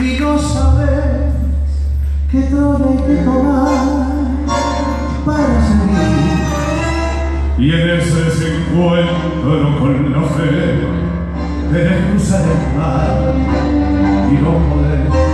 y no sabes qué trono hay que tomar para seguir. Y en ese desencuentro con la fe, querés cruzar el mar y no podés.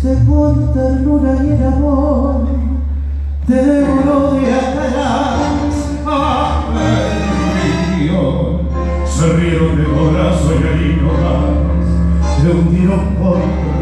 Sangra por un un de por ternura y el amor, de atrás. mío, se rieron de corazón y ahí no más, Se hundieron por rencor,